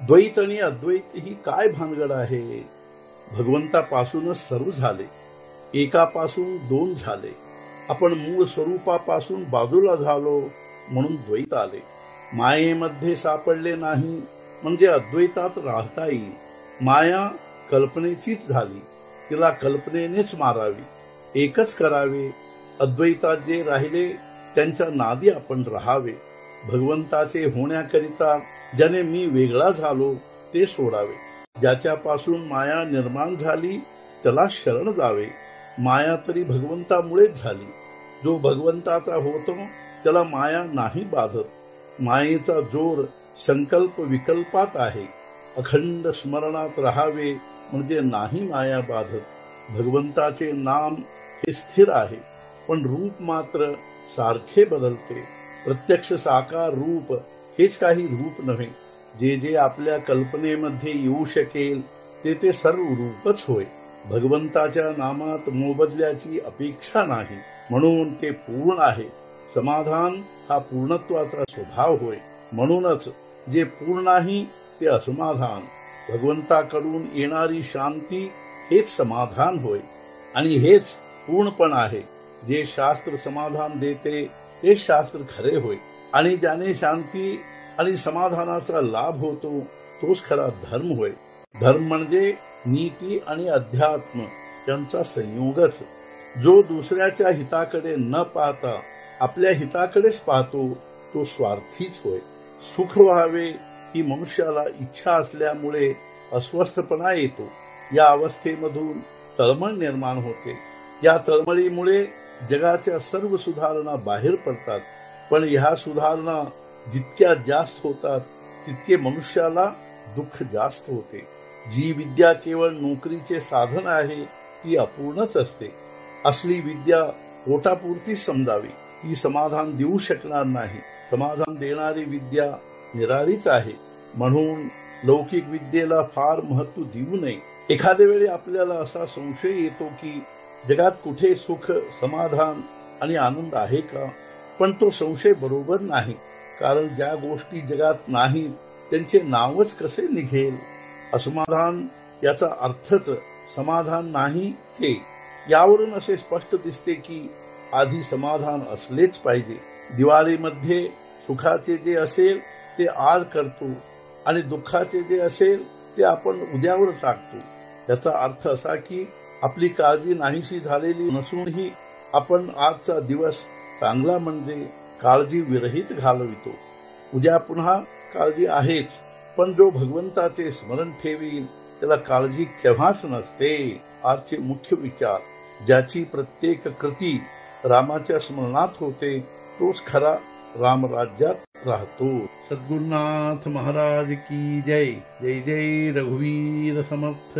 द्वैत आणि अद्वैत ही काय भानगड आहे? भगवंतापासूनच सर्व झाले. एकापासून दोन झाले. आपण मूळ स्वरूपापासून बाजूला झालो म्हणून द्वैत आले. मायेमध्ये सापडले नाही म्हणजे अद्वैतात राहता येईल. माया कल्पनेचीच झाली. तिला कल्पनेनेच मारावी. एकच करावे. अद्वैतात जे राहिले त्यांच्या नादी आपण राहावे. भगवंताचे होण्याकरिता ज्याने मी वेगळा झालो ते सोडावे. ज्याच्यापासून माया निर्माण झाली त्याला शरण जावे. माया तरी भगवंतामुळेच झाली. जो भगवंताचा होतो त्याला माया नाही बाधत. मायेचा जोर संकल्प विकल्पात आहे. अखंड स्मरणात राहावे म्हणजे नाही माया बाधत. भगवंताचे नाम हे स्थिर आहे पण रूप मात्र सारखे बदलते. प्रत्यक्ष साकार रूप हेच काही रूप नव्हे. जे जे आपल्या कल्पनेमध्ये येऊ शकेल ते ते सर्व रूपच होय. भगवंताच्या नामात मोबदल्याची अपेक्षा नाही म्हणून ते पूर्ण आहे. समाधान हा पूर्णत्वाचा स्वभाव होय. म्हणूनच जे पूर्ण नाही ते असमाधान. भगवंताकडून येणारी शांती हेच समाधान होय. आणि हेच पूर्णपण आहे. जे शास्त्र समाधान देते ते शास्त्र खरे होय. आणि ज्याने शांती आणि समाधानाचा लाभ होतो तोच खरा धर्म होय. धर्म म्हणजे नीती आणि अध्यात्म यांचा संयोगच. जो दुसऱ्याच्या हिताकडे न पाहता आपल्या हिताकडेच पाहतो तो स्वार्थीच होय. सुख व्हावे ही मनुष्याला इच्छा असल्यामुळे अस्वस्थपणा येतो. या अवस्थेमधून तळमळ निर्माण होते. या तळमळीमुळे जगाच्या सर्व सुधारणा बाहेर पडतात. पण ह्या सुधारणा जितक्या जास्त होतात तितके मनुष्याला दुःख जास्त होते. जी विद्या केवळ नोकरीचे साधन आहे ती अपूर्णच असते. असली विद्या पोटापुरती समजावी ती समाधान देऊ शकणार नाही. समाधान देणारी विद्या निराळीच आहे. म्हणून लौकिक विद्येला फार महत्त्व देऊ नये. एखाद्या वेळी आपल्याला असा संशय येतो की जगात कुठे सुख समाधान आणि आनंद आहे का? पण तो संशय बरोबर नाही. कारण ज्या गोष्टी जगात नाही त्यांचे नावच कसे निघेल? असमाधान याचा अर्थच समाधान नाही ते. यावरून असे स्पष्ट दिसते की आधी समाधान असलेच पाहिजे. दिवाळीमध्ये सुखाचे जे असेल ते आज करतो. आणि दुःखाचे जे असेल ते आपण उद्यावर टाकतो. याचा अर्थ असा की आपली काळजी नाहीशी झालेली नसूनही आपण आजचा दिवस चांगला म्हणजे काळजी विरहित घालवितो. उद्या पुन्हा काळजी आहेच पण जो भगवंताचे स्मरण ठेवील त्याला काळजी केव्हाच नसते आजचे मुख्य विचार. ज्याची प्रत्येक कृती रामाच्या स्मरणात होते तोच खरा रामराज्यात राहतो. सद्गुरुनाथ महाराज की जय. जय जय रघुवीर समर्थ.